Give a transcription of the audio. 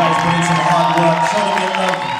guys put in some hard work. Show them love.